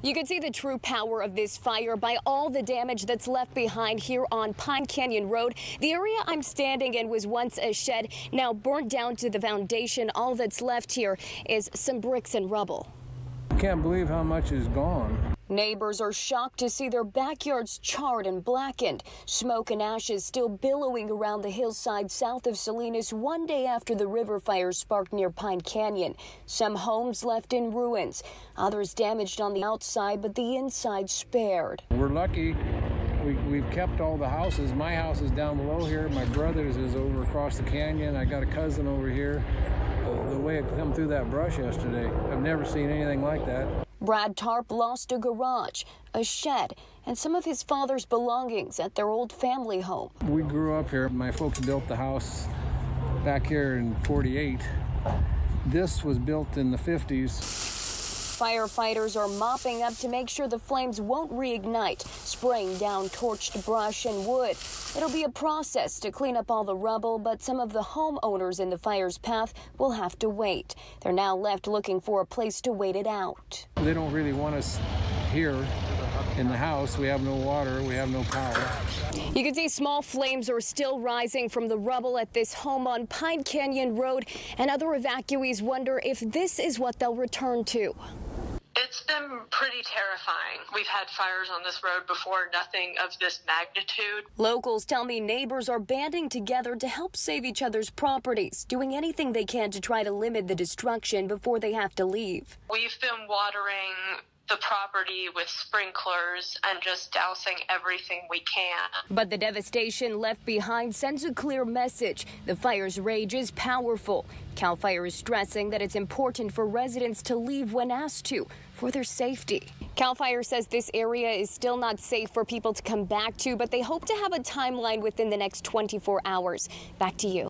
You can see the true power of this fire by all the damage that's left behind here on Pine Canyon Road. The area I'm standing in was once a shed, now burnt down to the foundation. All that's left here is some bricks and rubble. I can't believe how much is gone. Neighbors are shocked to see their backyards charred and blackened. Smoke and ashes still billowing around the hillside south of Salinas one day after the river fire sparked near Pine Canyon. Some homes left in ruins, others damaged on the outside, but the inside spared. We're lucky. We, have kept all the houses. My house is down below here. My brother's is over across the canyon. I got a cousin over here. The, way it come through that brush yesterday, I've never seen anything like that. Brad Tarp lost a garage, a shed, and some of his father's belongings at their old family home. We grew up here. My folks built the house back here in 48. This was built in the 50s. Firefighters are mopping up to make sure the flames won't reignite, spraying down torched brush and wood. It'll be a process to clean up all the rubble, but some of the homeowners in the fire's path will have to wait. They're now left looking for a place to wait it out. They don't really want us here in the house. We have no water, we have no power. You can see small flames are still rising from the rubble at this home on Pine Canyon Road, and other evacuees wonder if this is what they'll return to. It's been pretty terrifying. We've had fires on this road before, nothing of this magnitude. Locals tell me neighbors are banding together to help save each other's properties, doing anything they can to try to limit the destruction before they have to leave. We've been watering the property with sprinklers and just dousing everything we can. But the devastation left behind sends a clear message. The fire's rage is powerful. CAL FIRE is stressing that it's important for residents to leave when asked to for their safety. CAL FIRE says this area is still not safe for people to come back to, but they hope to have a timeline within the next 24 hours. Back to you.